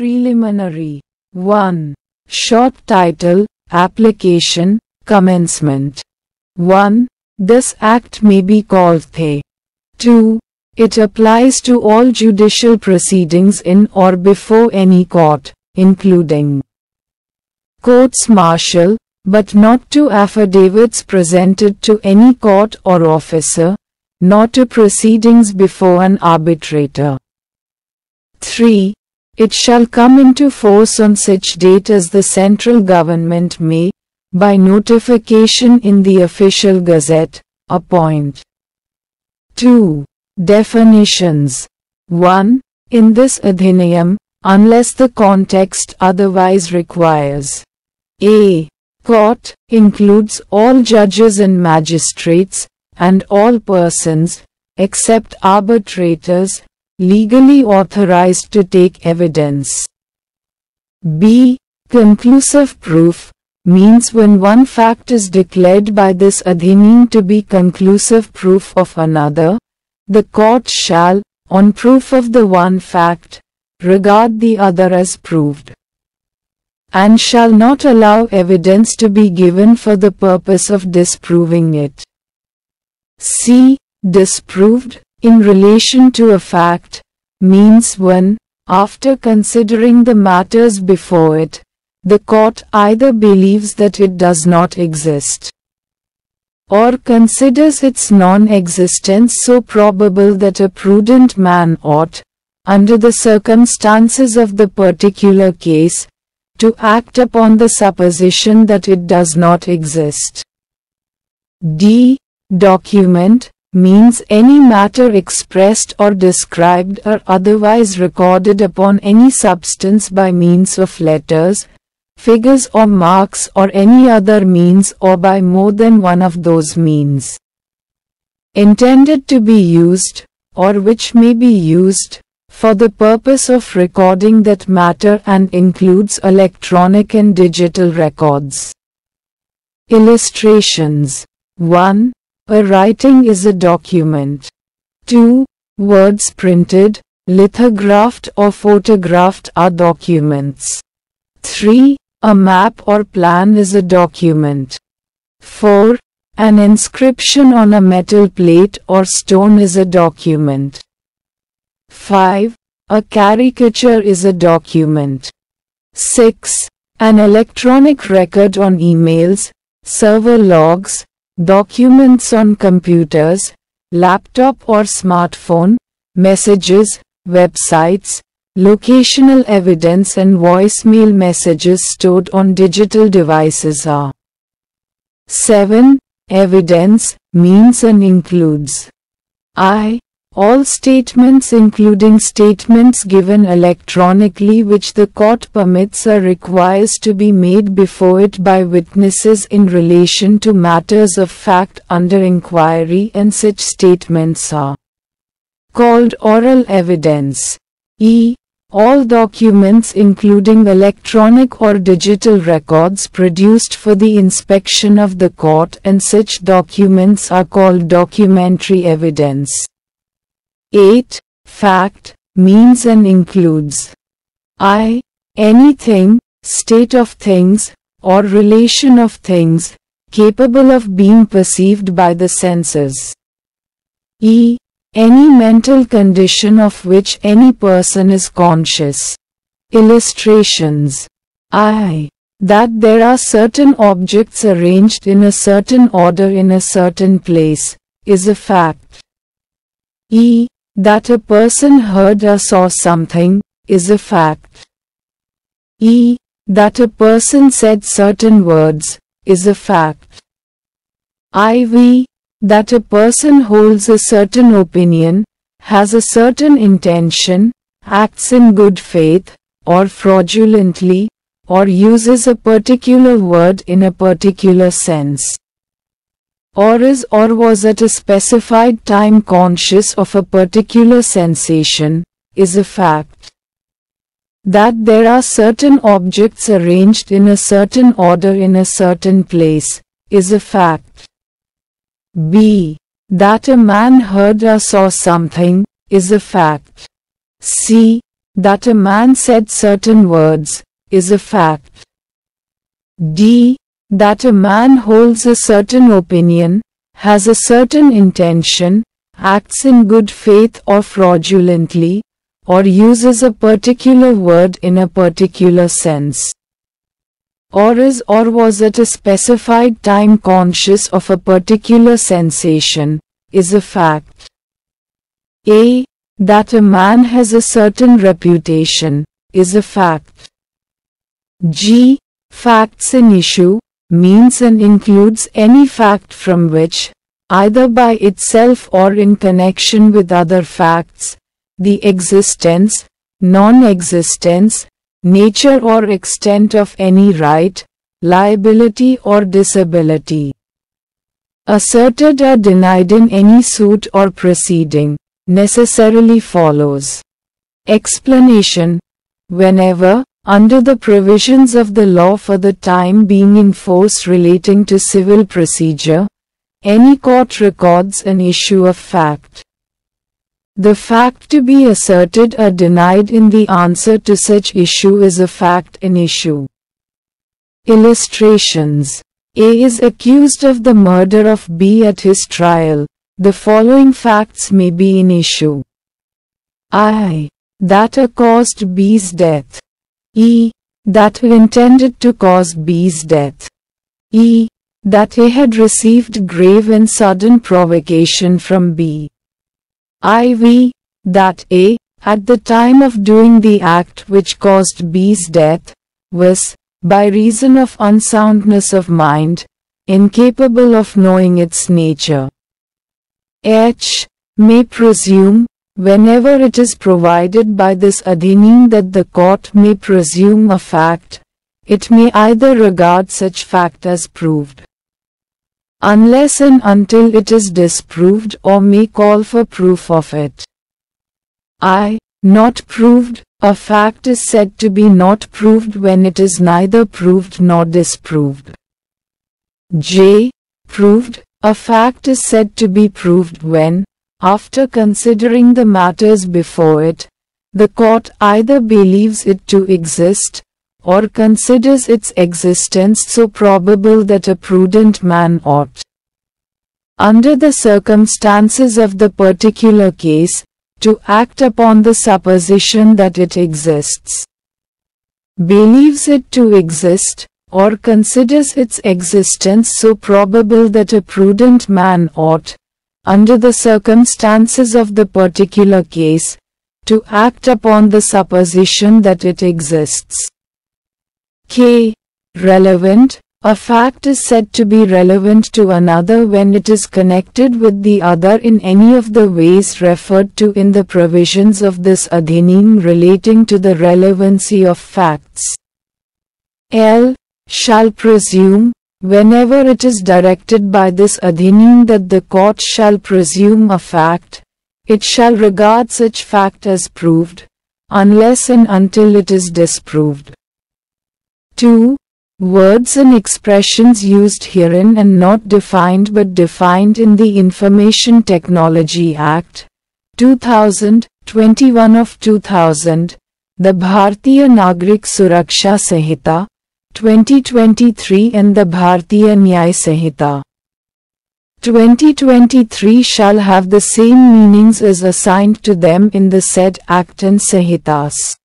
Preliminary 1. Short title, Application, Commencement 1. This act may be called the 2. It applies to all judicial proceedings in or before any court, including courts martial, but not to affidavits presented to any court or officer, nor to proceedings before an arbitrator. 3. It shall come into force on such date as the central government may, by notification in the official gazette, appoint. 2. Definitions 1. In this adhiniyam, unless the context otherwise requires. A. Court includes all judges and magistrates, and all persons, except arbitrators, legally authorized to take evidence. B. Conclusive proof means when one fact is declared by this adhiniyam to be conclusive proof of another, the court shall, on proof of the one fact, regard the other as proved and shall not allow evidence to be given for the purpose of disproving it. C. Disproved, in relation to a fact, means when, after considering the matters before it, the court either believes that it does not exist or considers its non-existence so probable that a prudent man ought, under the circumstances of the particular case, to act upon the supposition that it does not exist. D. Document means any matter expressed or described or otherwise recorded upon any substance by means of letters, figures or marks or any other means or by more than one of those means. Intended to be used, or which may be used, for the purpose of recording that matter and includes electronic and digital records. Illustrations 1. A writing is a document. 2. Words printed, lithographed or photographed are documents. 3. A map or plan is a document. 4. An inscription on a metal plate or stone is a document. 5. A caricature is a document. 6. An electronic record on emails, server logs, documents on computers, laptop or smartphone, messages, websites, locational evidence and voicemail messages stored on digital devices are 7. Evidence, means and includes I. All statements including statements given electronically which the court permits or requires to be made before it by witnesses in relation to matters of fact under inquiry and such statements are called oral evidence. E. All documents including electronic or digital records produced for the inspection of the court and such documents are called documentary evidence. 8. Fact, means and includes I. Anything, state of things, or relation of things, capable of being perceived by the senses. E. Any mental condition of which any person is conscious. Illustrations. I. That there are certain objects arranged in a certain order in a certain place, is a fact. E. That a person heard or saw something, is a fact. E. That a person said certain words, is a fact. IV. That a person holds a certain opinion, has a certain intention, acts in good faith, or fraudulently, or uses a particular word in a particular sense or is or was at a specified time conscious of a particular sensation, is a fact. That there are certain objects arranged in a certain order in a certain place, is a fact. B. That a man heard or saw something, is a fact. C. that a man said certain words, is a fact. D. That a man holds a certain opinion, has a certain intention, acts in good faith or fraudulently, or uses a particular word in a particular sense. Or is or was at a specified time conscious of a particular sensation, is a fact. A. That a man has a certain reputation, is a fact. G. Facts in issue, means and includes any fact from which, either by itself or in connection with other facts, the existence, non-existence, nature or extent of any right, liability or disability. Asserted or denied in any suit or proceeding, necessarily follows. Explanation Whenever, under the provisions of the law for the time being in force relating to civil procedure, any court records an issue of fact. The fact to be asserted or denied in the answer to such issue is a fact in issue. Illustrations A is accused of the murder of B at his trial. The following facts may be in issue. I. That A caused B's death. E. That A intended to cause B's death. E. That A had received grave and sudden provocation from B. IV, that A, at the time of doing the act which caused B's death, was, by reason of unsoundness of mind, incapable of knowing its nature. H, may presume, whenever it is provided by this adhiniyam that the court may presume a fact, it may either regard such fact as proved unless and until it is disproved or may call for proof of it. I. Not proved, a fact is said to be not proved when it is neither proved nor disproved. J. Proved, a fact is said to be proved when, after considering the matters before it, the court either believes it to exist, or considers its existence so probable that a prudent man ought, under the circumstances of the particular case, to act upon the supposition that it exists. Believes it to exist, or considers its existence so probable that a prudent man ought, under the circumstances of the particular case, to act upon the supposition that it exists. K. Relevant. A fact is said to be relevant to another when it is connected with the other in any of the ways referred to in the provisions of this adhiniyam relating to the relevancy of facts. L. Shall presume, whenever it is directed by this adhiniyam that the court shall presume a fact, it shall regard such fact as proved, unless and until it is disproved. 2. Words and expressions used herein and not defined but defined in the Information Technology Act, 2000, 21 of 2000, the Bhartiya Nagrik Suraksha Sanhita, 2023 and the Bhartiya Nyay Sanhita. 2023 shall have the same meanings as assigned to them in the said Act and Sanhitas.